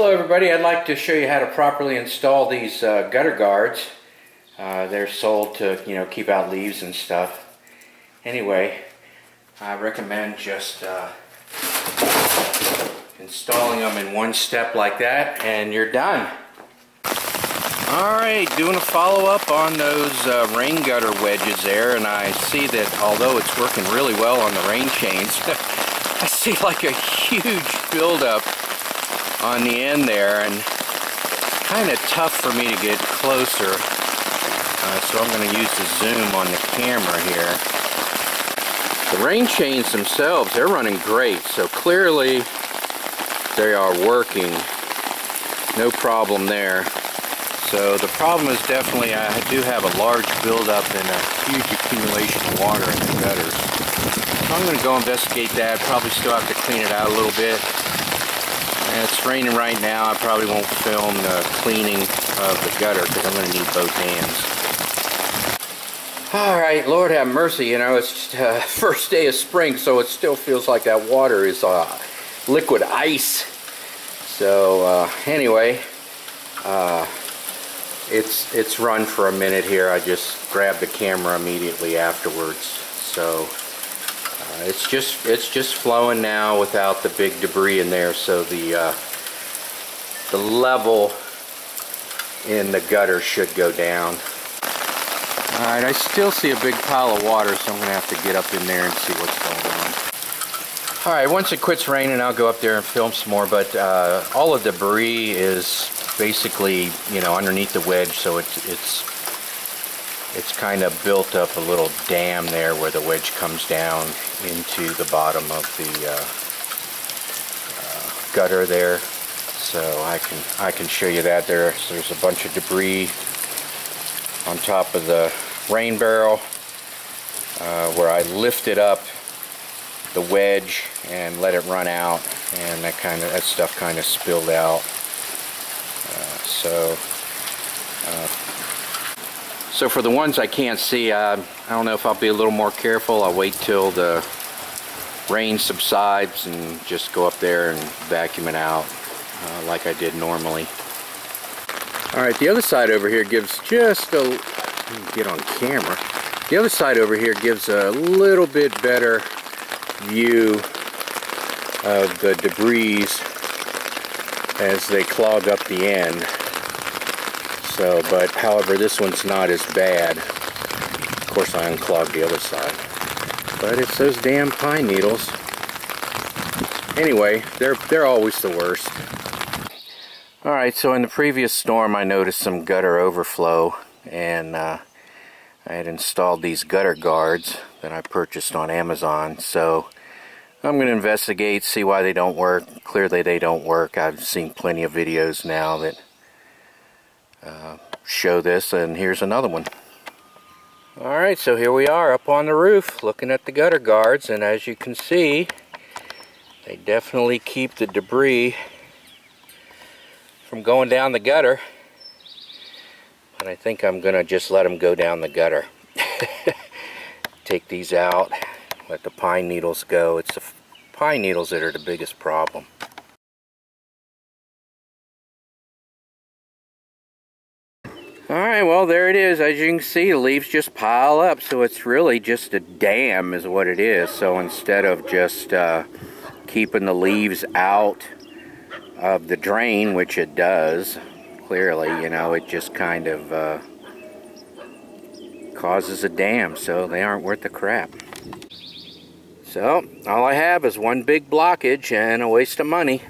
Hello everybody, I'd like to show you how to properly install these uh, gutter guards. Uh, they're sold to, you know, keep out leaves and stuff. Anyway, I recommend just uh, installing them in one step like that and you're done. Alright, doing a follow-up on those uh, rain gutter wedges there and I see that although it's working really well on the rain chains, I see like a huge buildup on the end there and kind of tough for me to get closer. Uh, so I'm going to use the zoom on the camera here. The rain chains themselves, they're running great. So clearly they are working. No problem there. So the problem is definitely I do have a large buildup and a huge accumulation of water in the gutters. So I'm going to go investigate that. Probably still have to clean it out a little bit. And it's raining right now. I probably won't film the cleaning of the gutter because I'm going to need both hands. Alright, Lord have mercy, you know, it's uh, first day of spring, so it still feels like that water is uh, liquid ice. So, uh, anyway, uh, it's, it's run for a minute here. I just grabbed the camera immediately afterwards. So, uh, it's just it's just flowing now without the big debris in there so the uh, the level in the gutter should go down. Alright I still see a big pile of water so I'm gonna have to get up in there and see what's going on. Alright once it quits raining I'll go up there and film some more but uh, all the debris is basically you know underneath the wedge so it's it's it's kind of built up a little dam there where the wedge comes down into the bottom of the uh, uh, gutter there. So I can I can show you that. There so there's a bunch of debris on top of the rain barrel uh, where I lifted up the wedge and let it run out and that kind of that stuff kind of spilled out. Uh, so uh, so for the ones I can't see, uh, I don't know if I'll be a little more careful. I'll wait till the rain subsides and just go up there and vacuum it out uh, like I did normally. Alright, the other side over here gives just a, get on camera, the other side over here gives a little bit better view of the debris as they clog up the end. So, but however, this one's not as bad. Of course, I unclogged the other side. But it's those damn pine needles. Anyway, they're, they're always the worst. Alright, so in the previous storm, I noticed some gutter overflow. And uh, I had installed these gutter guards that I purchased on Amazon. So, I'm going to investigate, see why they don't work. Clearly they don't work. I've seen plenty of videos now that uh, show this and here's another one. Alright, so here we are up on the roof looking at the gutter guards and as you can see they definitely keep the debris from going down the gutter and I think I'm gonna just let them go down the gutter. Take these out, let the pine needles go. It's the pine needles that are the biggest problem. Alright, well there it is. As you can see, the leaves just pile up. So it's really just a dam is what it is. So instead of just uh, keeping the leaves out of the drain, which it does, clearly, you know, it just kind of uh, causes a dam. So they aren't worth the crap. So all I have is one big blockage and a waste of money.